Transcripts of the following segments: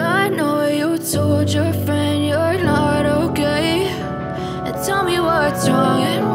I know you told your friend you're not okay. And tell me what's wrong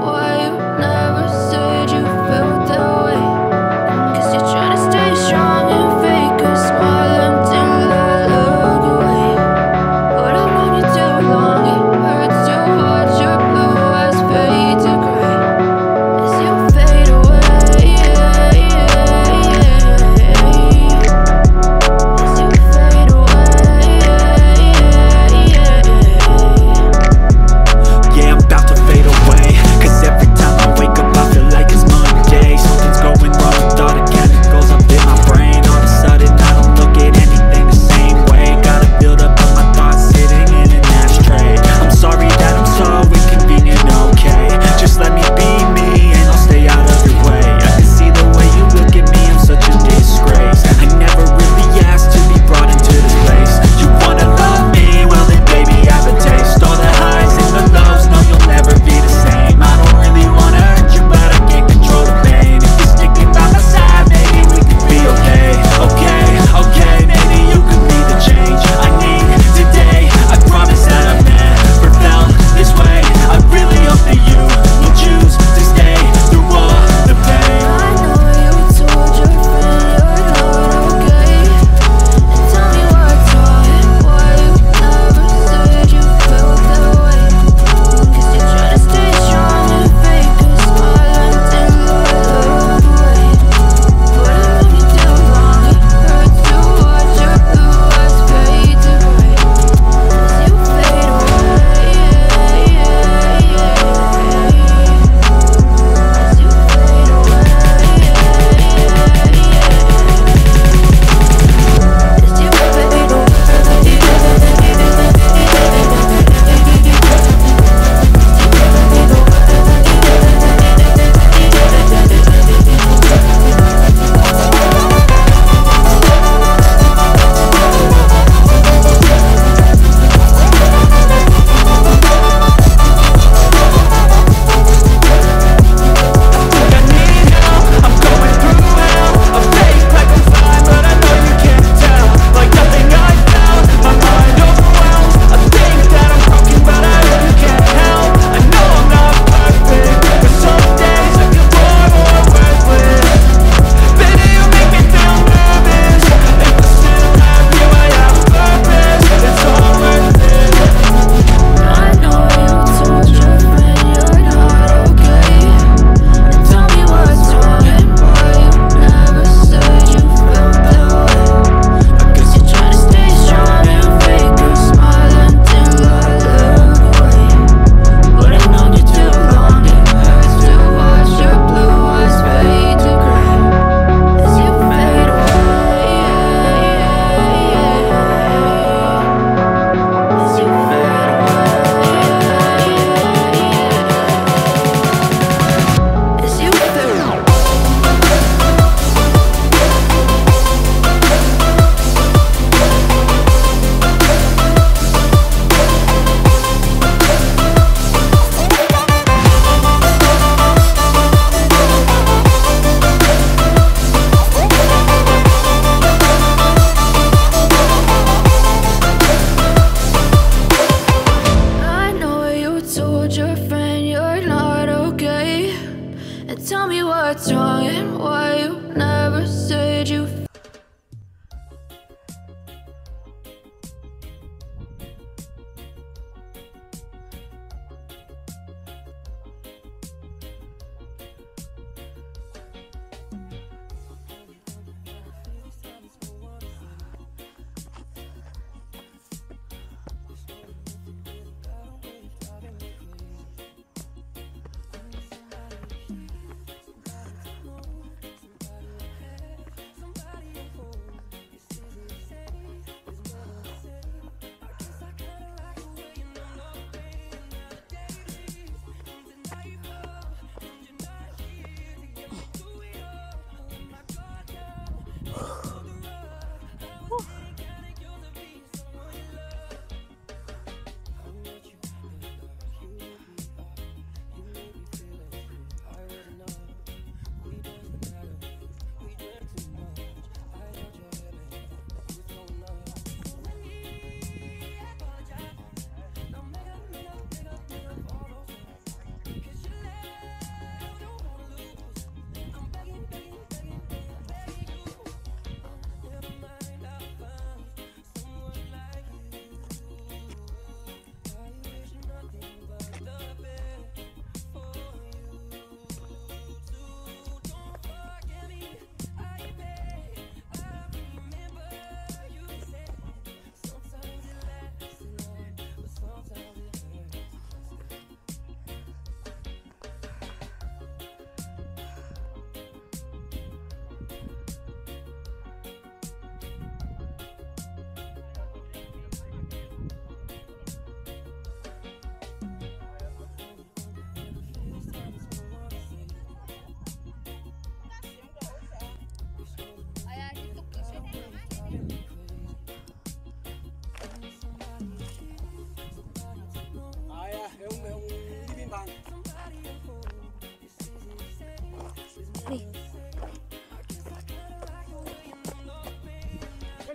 Tell me what's wrong and why you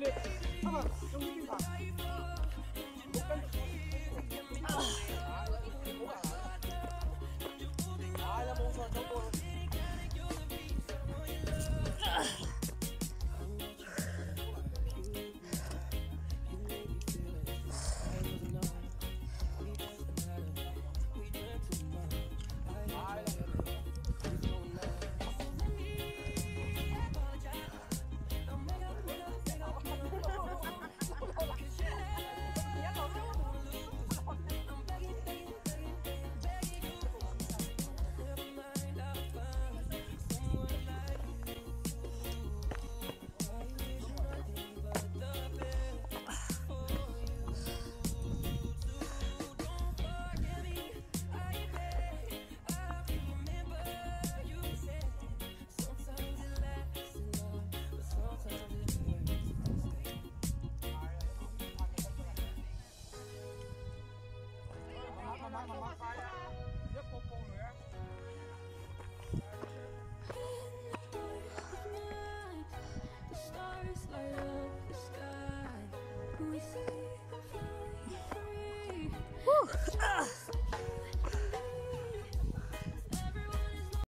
빨